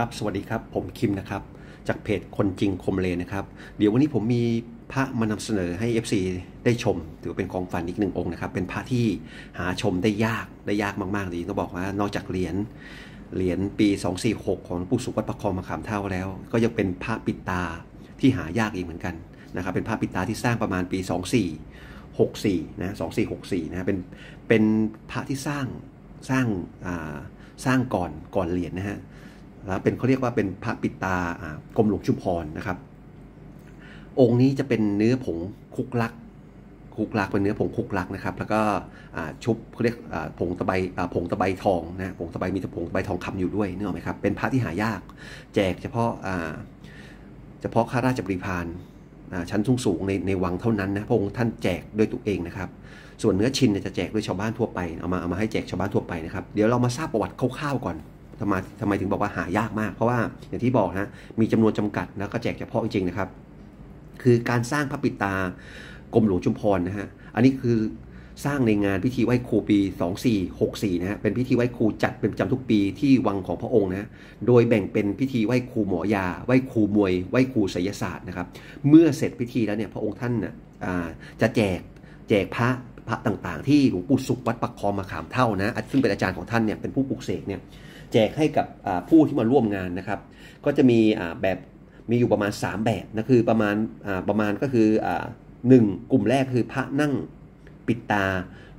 ครับ สวัสดีครับ ผมคิมนะครับ จากเพจคนจริงคมเลนะครับ เดี๋ยววันนี้ผมมีพระมานำเสนอให้ FC ได้ชม ถือเป็นของฝันอีกหนึ่งองค์นะครับ เป็นพระที่หาชมได้ยาก ได้ยากมากๆเลยต้องบอกว่านอกจากเหรียญ เหรียญปี 246 ของหลวงปู่สุวัดประคองมะขามเท่าแล้ว ก็ยังเป็นพระปิดตาที่หายากอีกเหมือนกันนะครับ เป็นพระปิดตาที่สร้างประมาณปี 2464 นะ 2464 นะ เป็น เป็นพระที่สร้าง สร้างสร้างก่อน ก่อนเหรียญนะฮะ แล้วเป็นเขาเรียกว่าเป็นพระปิตากรมหลวงชุมพรนะครับ องค์นี้จะเป็นเนื้อผงคุกลักคุกลักเป็นเนื้อผงคุกลักนะครับ แล้วก็ชุบเขาเรียกผงตะไบผงตะไบทองนะผงตะไบมีผงตะไบทองคำอยู่ด้วยนึกออกไหมครับเป็นพระที่หายาก แจกเฉพาะเฉพาะข้าราชบริพารชั้นสูงสูงในในวังเท่านั้นนะพระองค์ท่านแจกด้วยตัวเองนะครับ ส่วนเนื้อชินจะแจกด้วยชาวบ้านทั่วไปเอามาเอามาให้แจกชาวบ้านทั่วไปนะครับเดี๋ยวเรามาทราบประวัติคร่าวๆก่อน ทำไมทำไมถึงบอกว่าหายากมาก เพราะว่าอย่างที่บอกนะมีจำนวนจำกัดแล้วก็แจกเฉพาะจริงๆนะครับ คือการสร้างพระปิตากรมหลวงชุมพรนะฮะอันนี้คือสร้างในงานพิธีไหว้ครูปี 2464 นะฮะ เป็นพิธีไหว้ครูจัดเป็นประจำทุกปีที่วังของพระองค์นะ โดยแบ่งเป็นพิธีไหว้ครูหมอยา ไหว้ครูมวย ไหว้ครูศิลศาสตร์นะครับ เมื่อเสร็จพิธีแล้วเนี่ยพระองค์ท่านจะแจกแจกพระพระต่างๆ ที่หลวงปู่สุขวัดปักคอมาขามเท่านะ ซึ่งเป็นอาจารย์ของท่านเนี่ยเป็นผู้ปลุกเสกเนี่ย แจกให้กับผู้ที่มาร่วมงานนะครับ ก็จะมีแบบมีอยู่ประมาณ 3 แบบนะคือประมาณประมาณก็คือหนึ่งกลุ่มแรกคือพระนั่งปิดตา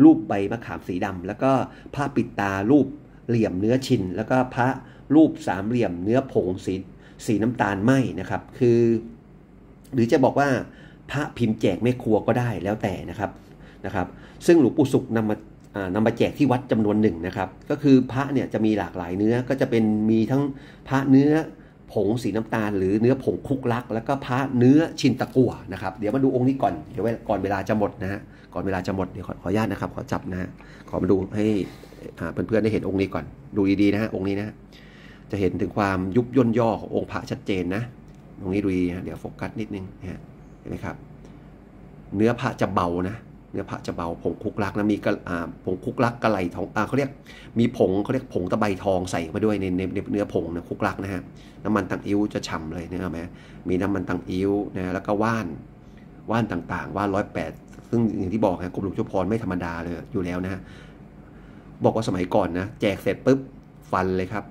รูปใบมะขามสีดำแล้วก็พระปิดตารูปเหลี่ยมเนื้อชิน แล้วก็พระรูปสามเหลี่ยมเนื้อผงสีสีน้ำตาลไหมนะครับ คือ หรือจะบอกว่าพระพิมพ์แจกแม่ครัวก็ได้แล้วแต่นะครับนะครับ ซึ่งหลวงปู่สุขนำมา นำมาแจกที่วัดจำนวนหนึ่งนะครับ ก็คือพระเนี่ยจะมีหลากหลายเนื้อก็จะเป็นมีทั้งพระเนื้อผงสีน้ำตาล หรือเนื้อผงคุกลัก แล้วก็พระเนื้อชินตะกั่วนะครับเดี๋ยวมาดูองค์นี้ก่อนเดี๋ยวก่อนเวลาจะหมดนะฮะก่อนเวลาจะหมดเดี๋ยวขออนุญาตนะครับขอจับนะฮะขอมาดูให้เพื่อนๆได้เห็นองค์นี้ก่อน ดูดีๆนะฮะองค์นี้นะจะเห็นถึงความยุบย่นย่อขององค์พระชัดเจนนะตรงนี้ดูดีนะเดี๋ยวโฟกัสนิดนึงนะฮะเห็นไหมครับ เนื้อพระจะเบานะ เนื้อพระจะเบาผงคุกลักนะมีกระผงคุกลักกระไหลทองอเขาเรียกมีผงเขาเรียกผงตะไบทองใส่มาด้วยในในเนื้อผงนะคุกลักนะฮะน้ำมันตังอิ้วจะฉ่าเลยเนะครับไหมมีน้ำมันตังอิ้วนะแล้วก็ว่านว่านต่างๆ ว่านร้อยแปดซึ่งอย่างที่บอกนะกรมหลวงชุมพรไม่ธรรมดาเลยอยู่แล้วนะฮะบอกว่าสมัยก่อนนะแจกเสร็จปุ๊บฟันเลยครับ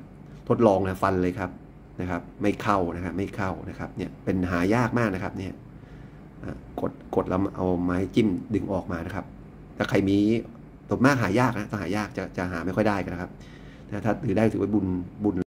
ทดลองนะฟันเลยครับนะครับ ไม่เข้านะครับไม่เข้านะครับเนี่ยเป็นหายากมากนะครับเนี่ย กดกดแล้วเอาไม้จิ้มดึงออกมานะครับ ถ้าใครมีตัวมากหายากนะถ้าหายากจะจะหาไม่ค่อยได้กันนะครับถ้าถือได้ถือว่าบุญบุญ